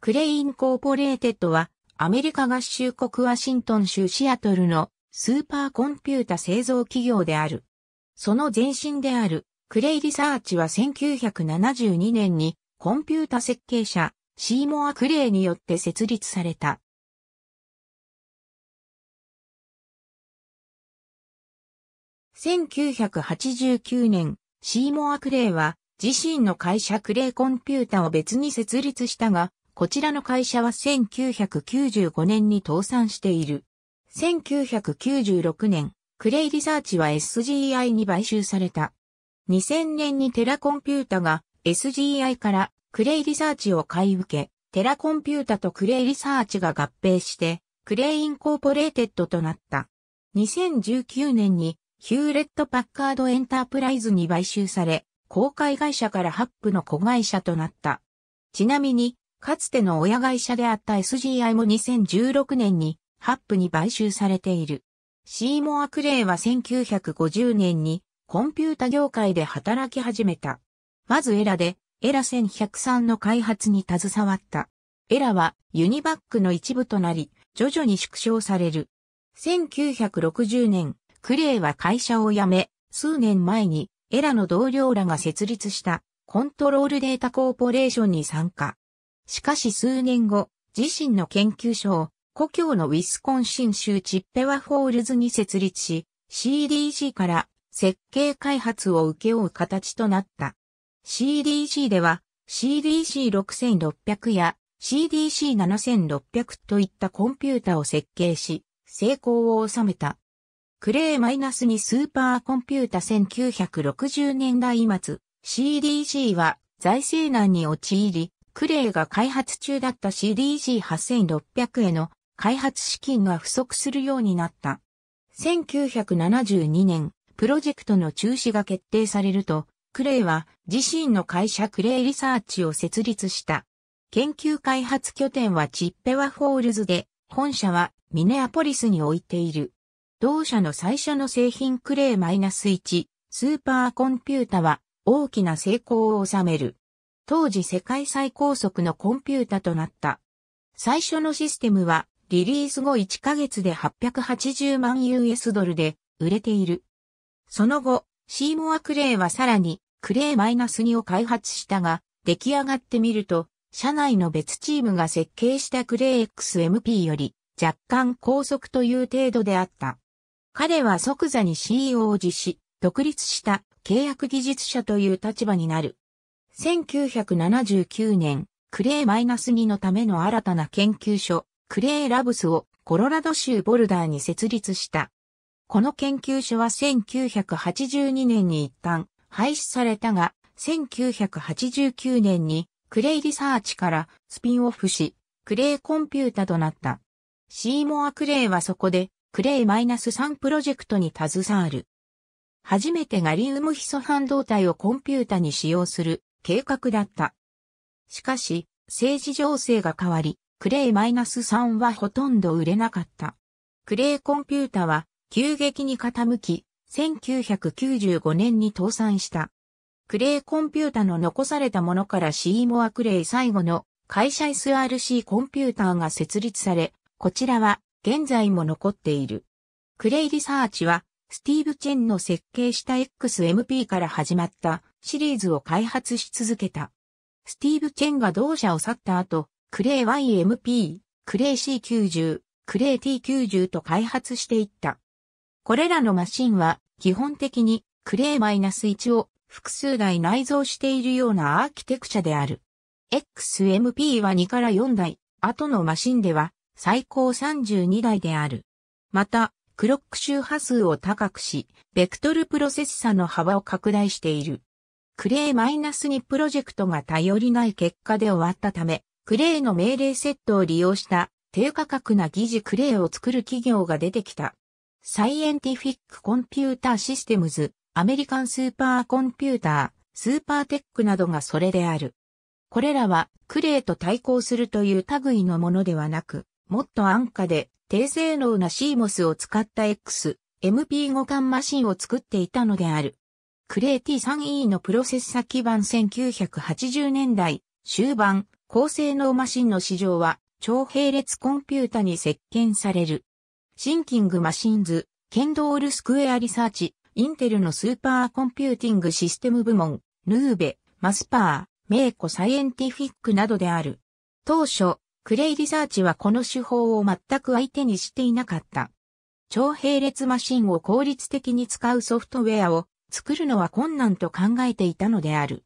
クレイインコーポレーテッドはアメリカ合衆国ワシントン州シアトルのスーパーコンピュータ製造企業である。その前身であるクレイリサーチは1972年にコンピュータ設計者シーモア・クレイによって設立された。1989年、シーモア・クレイは自身の会社クレイコンピュータを別に設立したが、こちらの会社は1995年に倒産している。1996年、クレイリサーチは SGI に買収された。2000年にテラコンピュータが SGI からクレイリサーチを買い受け、テラコンピュータとクレイリサーチが合併して、クレイインコーポレーテッドとなった。2019年にヒューレット・パッカード・エンタープライズに買収され、公開会社からハップの子会社となった。ちなみに、かつての親会社であった SGI も2016年にハップに買収されている。シーモア・クレイは1950年にコンピュータ業界で働き始めた。まずエラで、エラ1103の開発に携わった。エラはユニバックの一部となり、徐々に縮小される。1960年、クレイは会社を辞め、数年前にエラの同僚らが設立したコントロールデータコーポレーションに参加。しかし数年後、自身の研究所を故郷のウィスコンシン州チッペワフォールズに設立し、CDC から設計開発を請け負う形となった。CDC では CDC6600 や CDC7600 といったコンピュータを設計し、成功を収めた。クレイマイナスにスーパーコンピュータ1960年代末、CDC は財政難に陥り、クレイが開発中だった CDC8600 への開発資金が不足するようになった。1972年、プロジェクトの中止が決定されると、クレイは自身の会社クレイリサーチを設立した。研究開発拠点はチッペワフォールズで、本社はミネアポリスに置いている。同社の最初の製品クレイ -1 スーパーコンピュータは大きな成功を収める。当時世界最高速のコンピュータとなった。最初のシステムはリリース後1ヶ月で880万 US ドルで売れている。その後、シーモアクレイはさらにクレイ -2 を開発したが、出来上がってみると、社内の別チームが設計したクレイ XMP より若干高速という程度であった。彼は即座に CEO を実施、独立した契約技術者という立場になる。1979年、クレイ -2 のための新たな研究所、クレイラブスをコロラド州ボルダーに設立した。この研究所は1982年に一旦廃止されたが、1989年にクレイリサーチからスピンオフし、クレイコンピュータとなった。シーモア・クレイはそこでクレイ -3 プロジェクトに携わる。初めてガリウムヒ素半導体をコンピュータに使用する計画だった。しかし、政治情勢が変わり、クレイ -3 はほとんど売れなかった。クレイコンピュータは急激に傾き、1995年に倒産した。クレイコンピュータの残されたものからシーモアクレイ最後の会社 SRC コンピューターが設立され、こちらは現在も残っている。クレイリサーチはスティーブ・チェンの設計した XMP から始まったシリーズを開発し続けた。スティーブ・チェンが同社を去った後、クレイ YMP、クレイ C90、クレイ T90 と開発していった。これらのマシンは基本的にクレイ -1 を複数台内蔵しているようなアーキテクチャである。XMP は2から4台、後のマシンでは最高32台である。また、クロック周波数を高くし、ベクトルプロセッサの幅を拡大している。クレイマイナス -2 プロジェクトが頼りない結果で終わったため、クレイの命令セットを利用した低価格な疑似クレイを作る企業が出てきた。サイエンティフィックコンピューターシステムズ、アメリカンスーパーコンピューター、スーパーテックなどがそれである。これらはクレイと対抗するという類のものではなく、もっと安価で低性能な CMOS を使った X、MP5 管マシンを作っていたのである。クレイ T3E のプロセッサ基板1980年代終盤、高性能マシンの市場は超並列コンピュータに席巻される。シンキングマシンズ、ケンドールスクエアリサーチ、インテルのスーパーコンピューティングシステム部門、ヌーベ、マスパー、メイコサイエンティフィックなどである。当初、クレイリサーチはこの手法を全く相手にしていなかった。超並列マシンを効率的に使うソフトウェアを作るのは困難と考えていたのである。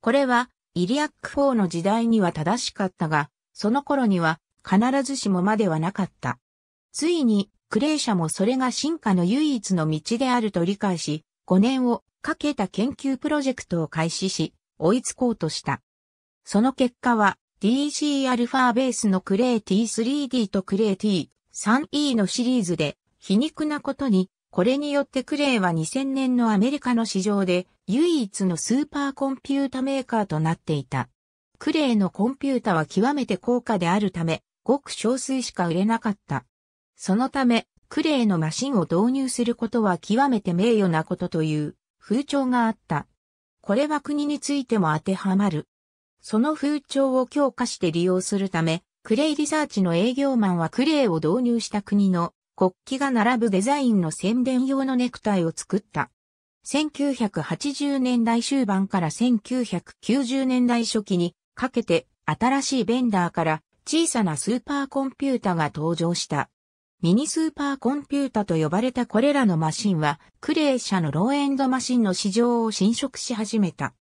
これはイリアック4の時代には正しかったが、その頃には必ずしもまではなかった。ついにクレイ社もそれが進化の唯一の道であると理解し、5年をかけた研究プロジェクトを開始し、追いつこうとした。その結果は DC-α ベースのクレイ T3D とクレイ T3E のシリーズで皮肉なことに、これによってクレイは2000年のアメリカの市場で唯一のスーパーコンピュータメーカーとなっていた。クレイのコンピュータは極めて高価であるため、ごく少数しか売れなかった。そのため、クレイのマシンを導入することは極めて名誉なことという風潮があった。これは国についても当てはまる。その風潮を強化して利用するため、クレイリサーチの営業マンはクレイを導入した国の国旗が並ぶデザインの宣伝用のネクタイを作った。1980年代終盤から1990年代初期にかけて新しいベンダーから小さなスーパーコンピュータが登場した。ミニスーパーコンピュータと呼ばれたこれらのマシンはクレイ社のローエンドマシンの市場を侵食し始めた。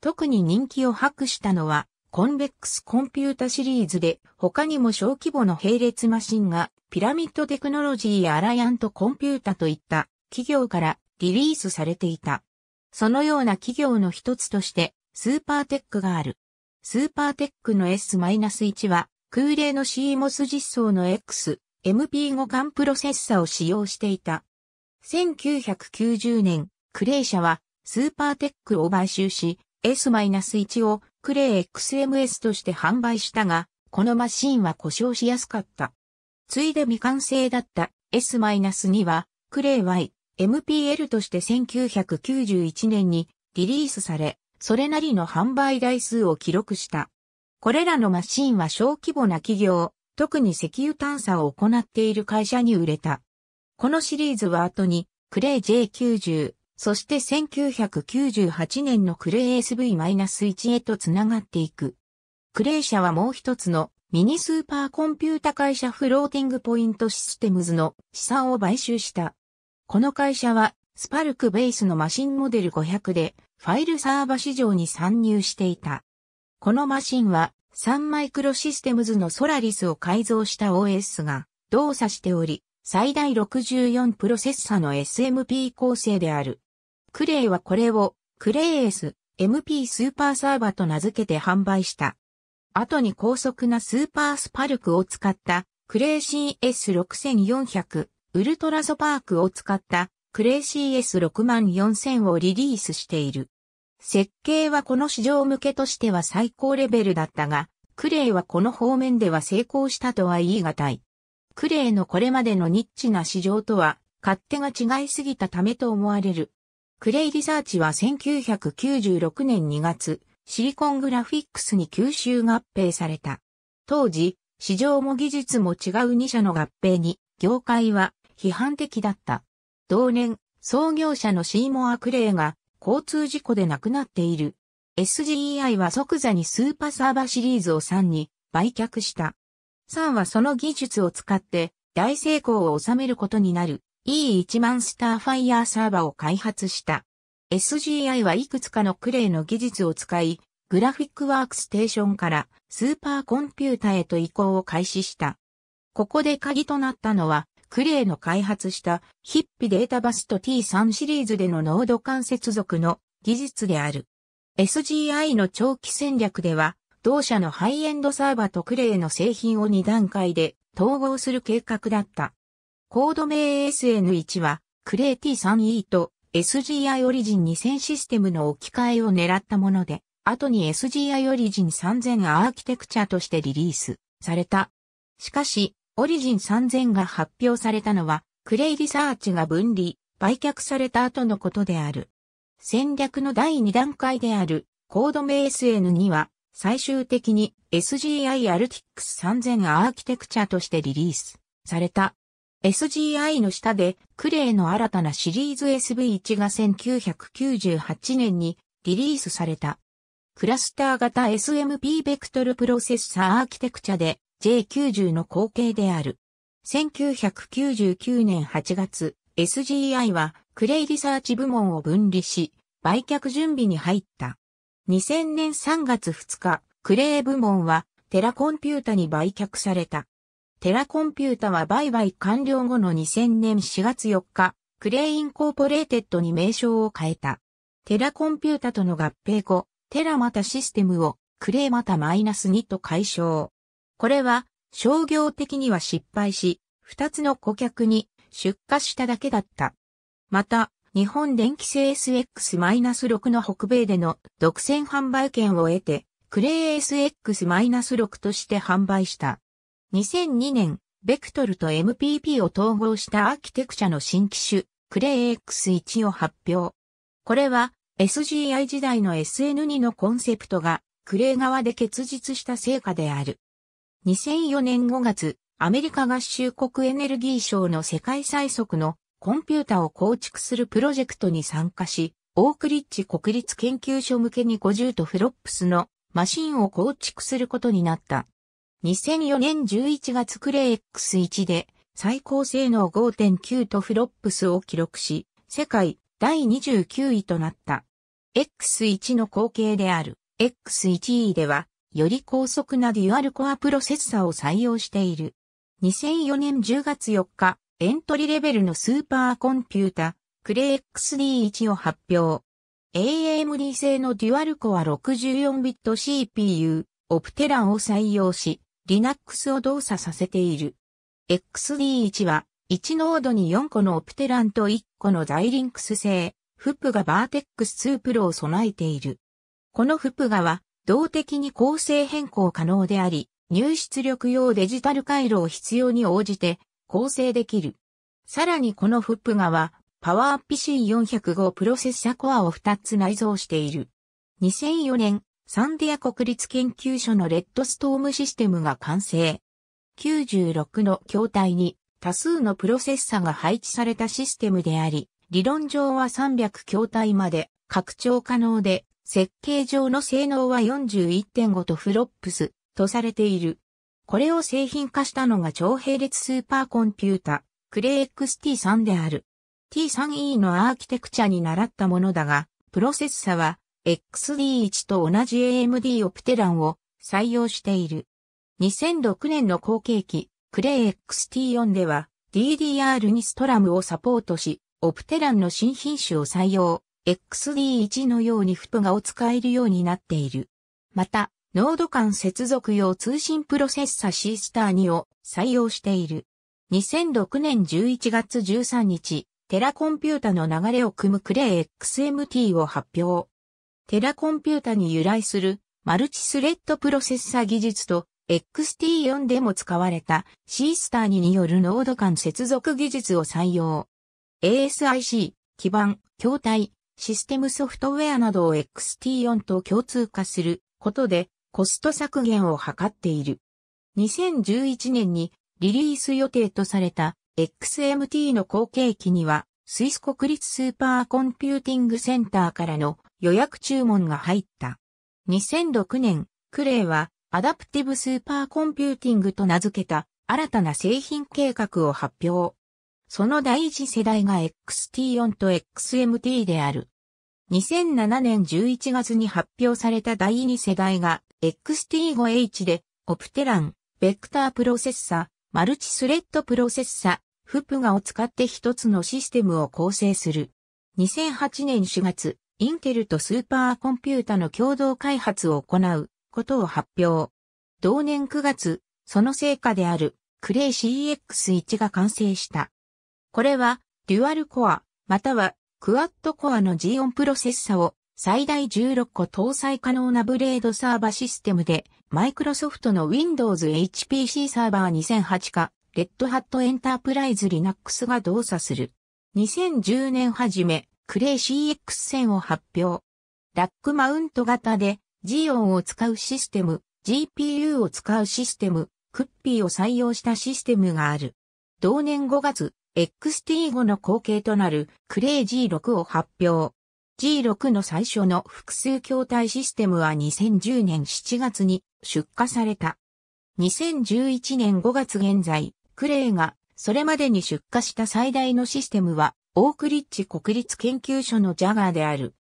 特に人気を博したのはコンベックスコンピュータシリーズで他にも小規模の並列マシンがピラミッドテクノロジーやアライアントコンピュータといった企業からリリースされていた。そのような企業の一つとしてスーパーテックがある。スーパーテックの S-1 は空冷の CMOS 実装の X、MP5 間プロセッサを使用していた。1990年、クレイ社はスーパーテックを買収し、S-1 をクレイ XMS として販売したが、このマシンは故障しやすかった。ついで未完成だった S-2 は、クレイ Y、MPL として1991年にリリースされ、それなりの販売台数を記録した。これらのマシンは小規模な企業、特に石油探査を行っている会社に売れた。このシリーズは後に、クレイ J90、そして1998年のクレイ SV-1 へとつながっていく。クレイ社はもう一つのミニスーパーコンピュータ会社フローティングポイントシステムズの資産を買収した。この会社はスパルクベースのマシンモデル500でファイルサーバ市場に参入していた。このマシンはサンマイクロシステムズのソラリスを改造した OS が動作しており、最大64プロセッサの SMP 構成である。クレイはこれをクレイ S MP スーパーサーバと名付けて販売した。後に高速な SuperSPARC を使ったクレイシー S6400 ウルトラソパークを使ったクレイシー S64000 をリリースしている。設計はこの市場向けとしては最高レベルだったが、クレイはこの方面では成功したとは言い難い。クレイのこれまでのニッチな市場とは勝手が違いすぎたためと思われる。クレイリサーチは1996年2月、シリコングラフィックスに吸収合併された。当時、市場も技術も違う2社の合併に、業界は批判的だった。同年、創業者のシーモア・クレイが交通事故で亡くなっている。SGEI は即座にスーパーサーバーシリーズを3に売却した。3はその技術を使って大成功を収めることになる E1 万スターファイヤーサーバーを開発した。SGI はいくつかのクレイの技術を使い、グラフィックワークステーションからスーパーコンピュータへと移行を開始した。ここで鍵となったのは、クレイの開発したヒッピデータバスト T3 シリーズでのノード間接続の技術である。SGI の長期戦略では、同社のハイエンドサーバーとクレイの製品を2段階で統合する計画だった。コード名 SN1 は、クレイ T3E と SGI オリジン2000システムの置き換えを狙ったもので、後に SGI オリジン3000アーキテクチャとしてリリースされた。しかし、オリジン3000が発表されたのは、クレイリサーチが分離、売却された後のことである。戦略の第2段階であるコード名 SN には、最終的に SGI Altix 3000アーキテクチャとしてリリースされた。SGI の下でクレイの新たなシリーズ SV1 が1998年にリリースされた。クラスター型 SMP ベクトルプロセッサーアーキテクチャで J90 の後継である。1999年8月、SGI はクレイリサーチ部門を分離し、売却準備に入った。2000年3月2日、クレイ部門はテラコンピュータに売却された。テラコンピュータは売買完了後の2000年4月4日、クレイインコーポレーテッドに名称を変えた。テラコンピュータとの合併後、テラ MTA システムをクレイ MTA マイナス2と改称。これは商業的には失敗し、二つの顧客に出荷しただけだった。また、日本電気製 SX-6 の北米での独占販売権を得て、クレイ SX-6 として販売した。2002年、ベクトルと MPP を統合したアーキテクチャの新機種、クレイ X1 を発表。これは SGI 時代の SN2 のコンセプトがクレイ側で結実した成果である。2004年5月、アメリカ合衆国エネルギー省の世界最速のコンピュータを構築するプロジェクトに参加し、オークリッジ国立研究所向けに50とフロップスのマシンを構築することになった。2004年11月クレイ X1 で最高性能5.9テラフロップスを記録し、世界第29位となった。X1 の後継である X1E では、より高速なデュアルコアプロセッサを採用している。2004年10月4日、エントリレベルのスーパーコンピュータ、クレイ XD1 を発表。AMD 製のデュアルコア64ビット CPU、 Opteron を採用し、Linux を動作させている。XD1 は、1ノードに4個の Opteron と1個のザイリンクス製、 FPGA Virtex 2プロを備えている。この FPGA は、動的に構成変更可能であり、入出力用デジタル回路を必要に応じて構成できる。さらにこの FPGA は、 PowerPC 405 プロセッサコアを2つ内蔵している。2004年、サンディア国立研究所のレッドストームシステムが完成。96の筐体に多数のプロセッサが配置されたシステムであり、理論上は300筐体まで拡張可能で、設計上の性能は41.5とフロップスとされている。これを製品化したのが超並列スーパーコンピュータ、クレイ XT3 である。T3E のアーキテクチャに習ったものだが、プロセッサは XD1 と同じ AMD オプテランを採用している。2006年の後継機、クレイ XT4 では DDR2 ストラムをサポートし、オプテランの新品種を採用、XD1 のようにフプガを使えるようになっている。また、ノード間接続用通信プロセッサ C スター2を採用している。2006年11月13日、テラコンピュータの流れを組むクレイ XMT を発表。テラコンピュータに由来するマルチスレッドプロセッサ技術と XT4 でも使われた C スター2によるノード間接続技術を採用。ASIC、基盤、筐体、システムソフトウェアなどを XT4 と共通化することでコスト削減を図っている。2011年にリリース予定とされた XMT の後継機には、スイス国立スーパーコンピューティングセンターからの予約注文が入った。2006年、クレイはアダプティブスーパーコンピューティングと名付けた新たな製品計画を発表。その第一世代が XT4 と XMT である。2007年11月に発表された第二世代が XT5H で、 Opteron、ベクタープロセッサ、マルチスレッドプロセッサ、 FPGA を使って一つのシステムを構成する。2008年4月、インテルとスーパーコンピュータの共同開発を行うことを発表。同年9月、その成果であるクレイ CX1 が完成した。これは、デュアルコア、またはクワッドコアの G オンプロセッサを最大16個搭載可能なブレードサーバシステムで、マイクロソフトの Windows HPC サーバー2008か、レッドハットエンタープライズ Linux が動作する。2010年初め、クレイ CX1000 を発表。ラックマウント型で、ジオンを使うシステム、GPU を使うシステム、クッピーを採用したシステムがある。同年5月、XT5 の後継となるクレイ G6 を発表。G6 の最初の複数筐体システムは2010年7月に出荷された。2011年5月現在、クレイがそれまでに出荷した最大のシステムはオークリッジ国立研究所のジャガーである。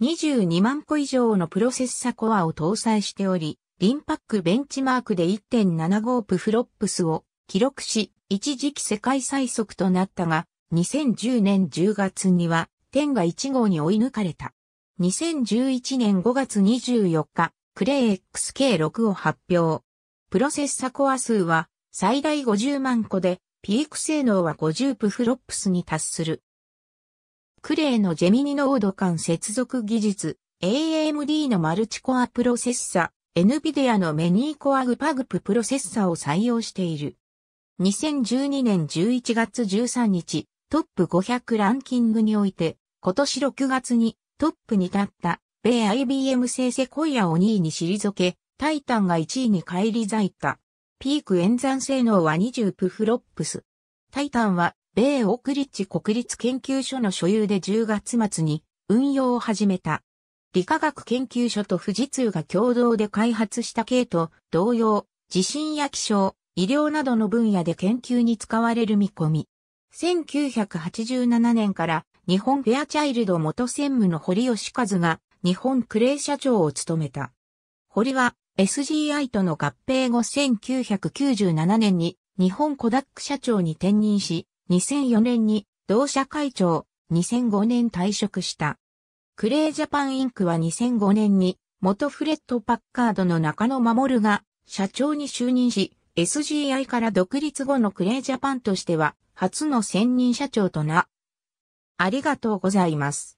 22万個以上のプロセッサコアを搭載しており、リンパックベンチマークで1.75プフロップスを記録し、一時期世界最速となったが、2010年10月には天が1号に追い抜かれた。2011年5月24日、クレイ XK6 を発表。プロセッサコア数は最大50万個で、ピーク性能は50プフロップスに達する。クレイのジェミニノード間接続技術、AMD のマルチコアプロセッサ、NVIDIA のメニーコアグパグププロセッサを採用している。2012年11月13日、トップ500ランキングにおいて、今年6月にトップに立った米 IBM 製セコイアを2位に退け、タイタンが1位に返り咲いた。ピーク演算性能は20プフロップス。タイタンは米オークリッジ国立研究所の所有で10月末に運用を始めた。理化学研究所と富士通が共同で開発した系と同様、地震や気象、医療などの分野で研究に使われる見込み。1987年から日本フェアチャイルド元専務の堀吉和が日本クレイ社長を務めた。堀は SGI との合併後1997年に日本コダック社長に転任し、2004年に同社会長、2005年退職した。クレイジャパンインクは2005年に元フレットパッカードの中野守が社長に就任し、SGI から独立後のクレイジャパンとしては初の専任社長とな、ありがとうございます。